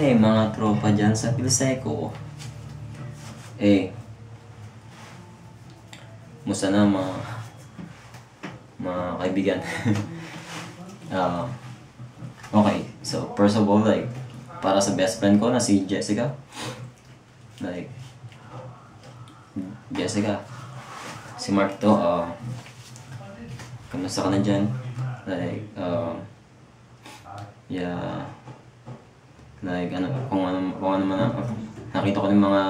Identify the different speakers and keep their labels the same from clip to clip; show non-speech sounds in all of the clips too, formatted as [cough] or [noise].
Speaker 1: Eh, mga tropa dyan sa Pilseco. Eh, musta na mga mga kaibigan. [laughs] Ah, okay, so first of all, like, para sa best friend ko na si Jessica. Like, Jessica, si Mark to, uh, kamusta ka na dyan? Like, uh, yeah, like, ano, kung ano, kung ano man, nakita ko yung mga,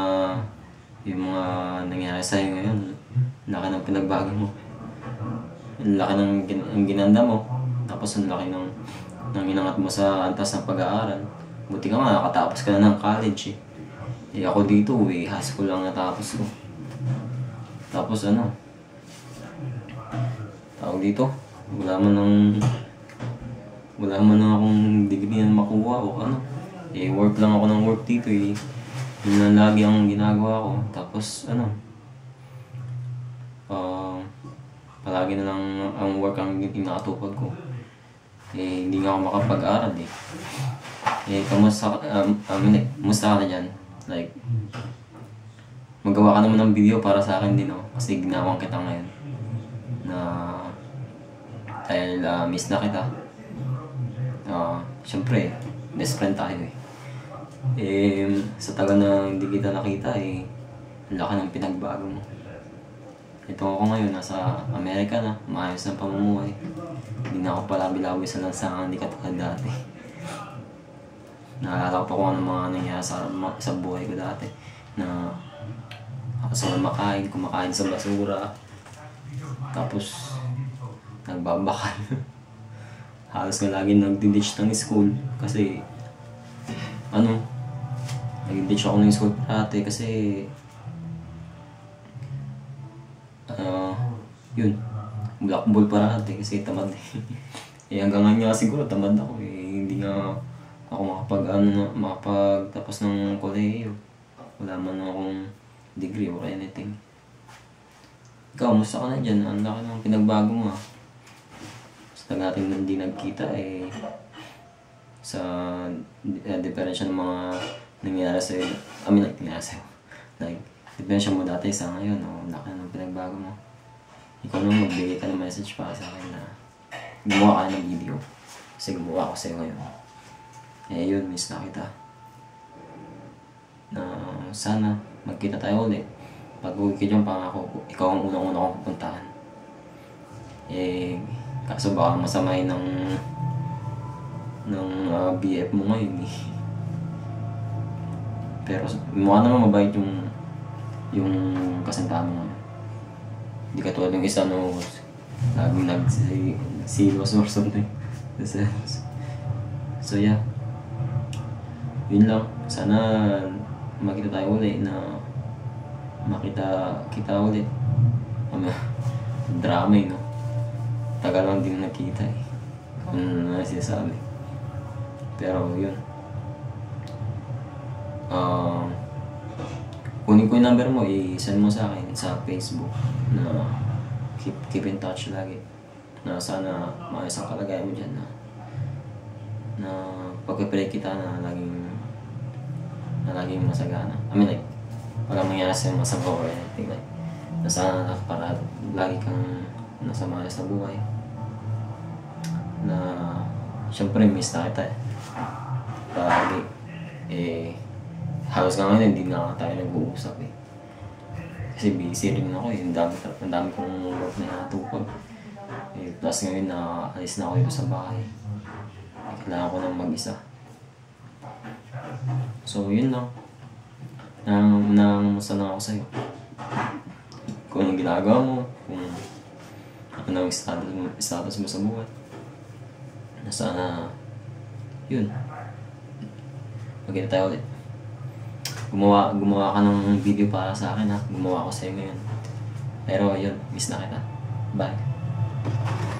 Speaker 1: yung mga nangyari sa'yo ngayon, laki ng pinagbago mo. Ang laki ng gin, ang ginanda mo, tapos ang laki ng, ng inangat mo sa antas ng pag-aaral. Buti ka nga, nakatapos ka na ng college eh. Eh ako dito eh, high school lang natapos ko. Tapos ano, tawag dito, wala man ng, wala man na akong degree na makuha o ano. Eh work lang ako ng work dito eh. Yun lang lagi ang ginagawa ko. Tapos ano, ah, palagi na lang ang work ang inakatupag ko. Eh, hindi nga ako makapag-aral eh. Eh, kamusta, um, um, kamusta ka na dyan? Like, magawa ka naman ng video para sa akin din, oh. Kasi ginawang kita ngayon. Na, dahil uh, miss na kita. Uh, Siyempre, best friend tayo eh. Eh, sa tagal na hindi kita nakita eh, ang laki ng pinagbago mo. Ito ako ngayon, nasa Amerika na, maayos ng pamumuhay. Hindi na ako pala bilawi sa lansangan, hindi katulad dati. Naalala ko pa kung ano mga nangyari sa, sa buhay ko dati. Na ako sa makain, kumakain sa basura. Tapos, nagbabakal. [laughs] Halos nga lagi nagdi-ditch ng school. Kasi, ano, nag-ditch ako ng school parati kasi Ah, yun. Blackball parati kasi tamad eh. [laughs] eh hanggang ngayon nga siguro tamad ako eh. Hindi nga ako makapag ano, makapagtapos ng kolehiyo. Wala man akong degree or anything. Ikaw, musta ka na dyan? Ang laki ng pinagbago mo ah. Basta natin hindi nagkita eh. Sa uh, diferensya ng mga nangyari sa'yo. I mean, like, nangyari sa'yo. Like, diferensya mo dati sa ngayon. Ang laki ng pinagbago mo. Ikaw nang magbigay ka ng message para sa akin na gumawa ka ng video. Kasi gumawa ko sa'yo ngayon. Eh yun, miss na kita. Na sana magkita tayo ulit. Pag uwi ka dyan, pangako ko, ikaw ang unang-una kong pupuntahan. Eh, kaso baka masamahin ng ng uh, BF mo ngayon eh. Pero mukha naman mabait yung yung kasintahan mo. Hindi ka tulad ng isa no laging nag-serious or something. So yeah. Yun lang. Sana makita tayo ulit na makita kita ulit. Ano, drama eh, no? Tagal lang din nakita eh. Ano na sinasabi. Pero yun. Um, kunin ko yung number mo, i-send mo sa akin sa Facebook na keep, keep in touch lagi. Na sana maayos ang kalagayan mo dyan na na pagpipray kita na laging na laging masagana. I mean like, walang mangyari sa'yo masama or anything like, na sana para lagi kang nasa maayos na buhay. Na, syempre miss na kita eh. Lagi, eh, halos nga ngayon hindi na tayo nag-uusap eh. Kasi busy rin ako eh. Ang dami, ang dami kong work na natupag. Eh, plus ngayon na alis na ako dito sa bahay. Eh, kailangan ko nang mag-isa. So, yun lang. Nang, nangamusta lang ako sa'yo. Kung anong ginagawa mo, kung ano ang status mo, status mo sa buhay. Na sana, yun. Magkita tayo ulit gumawa, gumawa ka ng video para sa akin ha. Gumawa ko sa'yo ngayon. Pero yun, miss na kita. Bye.